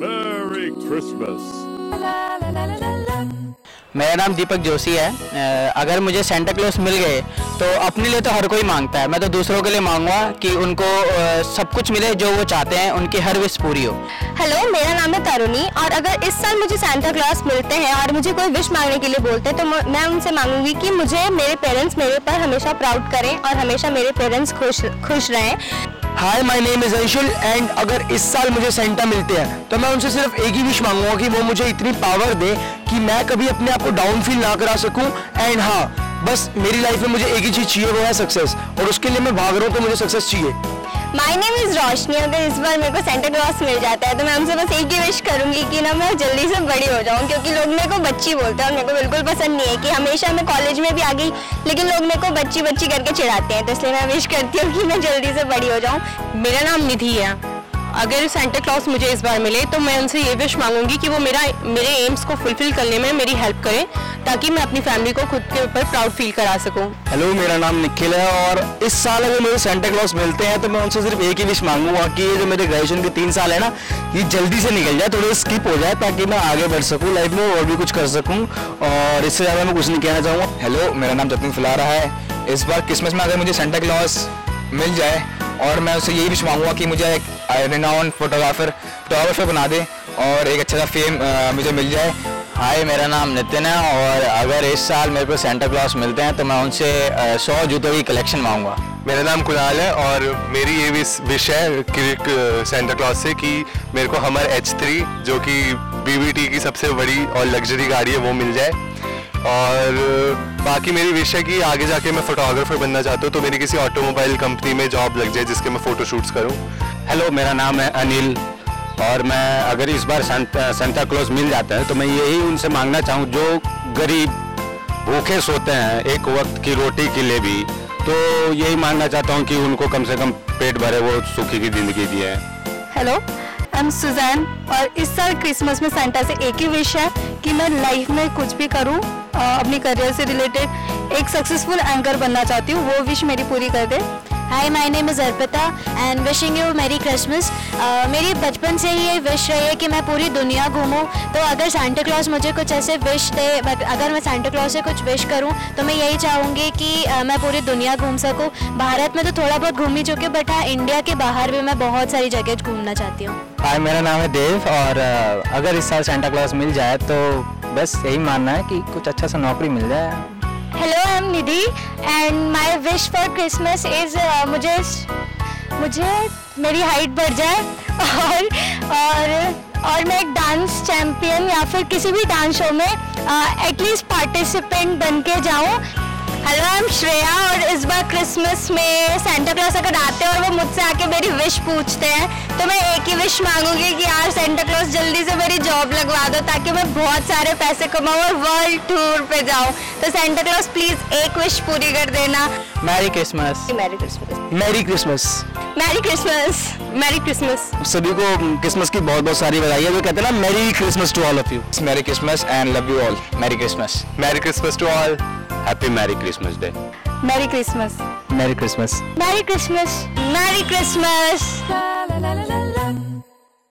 Merry Christmas. मेरा नाम दीपक जोशी है। अगर मुझे सेंटा क्लॉज मिल गए तो अपने लिए तो हर कोई माँगता है। मैं तो दूसरों के लिए मांगूँगा कि उनको सब कुछ मिले जो वो चाहते हैं उनकी हर विश पूरी हो। हेलो मेरा नाम है तरुणी और अगर इस साल मुझे सांता क्लॉस मिलते हैं और मुझे कोई विश मांगने के लिए बोलते हैं तो मैं उनसे मांगूँगी कि मुझे मेरे पेरेंट्स मेरे पर हमेशा प्राउड करें और हमेशा मेरे पेरेंट्स खुश खुश रहें। Hi my name is Anshul and अगर इस साल मुझे सेंटा मिलते हैं तो मैं उनसे सिर्फ़ एक ही विश मांगूँगा कि वो मुझे इतनी पावर दे कि मैं कभी अपने आप को डाउन फील ना करा सकूँ। एंड हाँ बस मेरी लाइफ में मुझे एक ही चीज़ चाहिए, वो है सक्सेस और उसके लिए मैं भाग रहा हूँ तो मुझे सक्सेस चाहिए। माय नेम इज़ रोशनी अगर इस बार मेरे को सेंटा क्लॉस मिल जाता है तो मैं उनसे बस एक ही विश करूँगी कि ना मैं जल्दी से बड़ी हो जाऊँ, क्योंकि लोग मेरे को बच्ची बोलते हैं और मेरे को बिल्कुल पसंद नहीं है कि हमेशा मैं कॉलेज में भी आ गई, लेकिन लोग मेरे को बच्ची बच्ची करके चिढ़ाते हैं तो इसलिए मैं विश करती हूँ कि मैं जल्दी से बड़ी हो जाऊँ। मेरा नाम निधि है। अगर सेंटा क्लॉज मुझे इस बार मिले तो मैं उनसे ये विश मांगूँगी कि वो मेरा, मेरे एम्स को फुलफिल करने में मेरी हेल्प करें, ताकि मैं अपनी फैमिली को खुद के ऊपर प्राउड फील करा सकूँ। हेलो मेरा नाम निखिल है और इस साल अगर मुझे सेंटा क्लॉस मिलते हैं तो मैं उनसे सिर्फ़ एक ही विश मांगूँगा कि ये जो मेरे ग्रेजुएशन के तीन साल है ना, ये जल्दी से निकल जाए, थोड़े स्किप हो जाए, ताकि मैं आगे बढ़ सकूँ लाइफ में और भी कुछ कर सकूँ। और इससे ज़्यादा मैं कुछ नहीं कहना चाहूँगा। हेलो मेरा नाम जतिन फिलारा है। इस बार क्रिसमस में अगर मुझे सेंटा क्लॉज मिल जाए, और मैं उससे यही विश मांगूँगा कि मुझे एक रिनाउन फोटोग्राफर फोटोग्राफर बना दे और एक अच्छा सा फेम मुझे मिल जाए। हाय मेरा नाम नितिन है और अगर इस साल मेरे को सेंटा क्लॉज मिलते हैं तो मैं उनसे सौ जूतों की कलेक्शन मांगूँगा। मेरा नाम कुणाल है और मेरी ये विश है कि सेंटा क्लॉज से कि मेरे को हमर एच थ्री जो कि बीवीटी की सबसे बड़ी और लग्जरी गाड़ी है, वो मिल जाए। और बाकी मेरी विश है कि आगे जाके मैं फोटोग्राफर बनना चाहता हूँ तो मेरी किसी ऑटोमोबाइल कंपनी में जॉब लग जाए, जिसके मैं फ़ोटो शूट्स करूँ। हेलो मेरा नाम है अनिल और मैं अगर इस बार सेंटा क्लोज मिल जाता है तो मैं यही उनसे मांगना चाहूँ, जो गरीब, भूखे सोते हैं एक वक्त की रोटी के लिए भी तो यही मांगना चाहता हूँ कि उनको कम से कम पेट भरे वो सुखी की ज़िंदगी दिए। हेलो आई एम सुजैन और इस साल क्रिसमस में सेंटा से एक ही विश है कि मैं लाइफ में कुछ भी करूँ अपनी करियर से रिलेटेड एक सक्सेसफुल एंकर बनना चाहती हूँ, वो विश मेरी पूरी कर दे। Hi my name is Arpita and wishing you merry Christmas मेरी बचपन से ही ये विश रही है कि मैं पूरी दुनिया घूमूं। तो अगर सांता क्लॉज मुझे कुछ ऐसे विश दे अगर मैं सांता क्लॉज से कुछ विश करूँ तो मैं यही चाहूँगी कि अ, मैं पूरी दुनिया घूम सकूँ। भारत में तो थोड़ा बहुत घूम ही चुकी बट हाँ इंडिया के बाहर भी मैं बहुत सारी जगह घूमना चाहती हूँ। हाय मेरा नाम है देव और अ, अगर इस साल सेंटा क्लॉज मिल जाए तो बस यही मानना है कि कुछ अच्छा सा नौकरी मिल जाए। Hello I am Nidhi and my wish for Christmas is मुझे मुझे मेरी हाइट बढ़ जाए, और और और मैं एक डांस चैंपियन या फिर किसी भी डांस शो में एटलीस्ट पार्टिसिपेंट बन के जाऊँ। हेलो आई एम श्रेया और इस बार क्रिसमस में सेंटा क्लॉज अगर आते हैं और वो मुझसे आके मेरी विश पूछते हैं तो मैं एक ही विश मांगूँगी कि यार सेंटा क्लॉज जल्दी से मेरी जॉब लगवा दो ताकि मैं बहुत सारे पैसे कमाऊँ और वर्ल्ड टूर पे जाऊँ। तो सेंटा क्लॉज प्लीज़ एक विश पूरी कर देना। Merry Christmas merry Christmas merry Christmas merry Christmas merry Christmas सभी को क्रिसमस की बहुत बहुत सारी बधाई है जो कहते हैं ना merry Christmas to all of you merry Christmas and love you all merry Christmas merry Christmas to all happy merry Christmas day merry Christmas merry Christmas merry Christmas merry Christmas